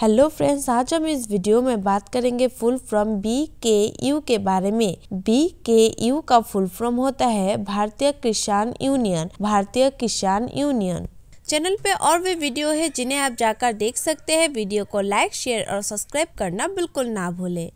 Hello friends आज हम इस वीडियो में बात करेंगे full form B K U के बारे में। बी के यू का फुल फ्रॉम होता है भारतीय किसान यूनियन, भारतीय किसान यूनियन। चैनल पे और भी वीडियो है जिन्हें आप जाकर देख सकते हैं। वीडियो को लाइक शेयर और सब्सक्राइब करना बिल्कुल ना भूले।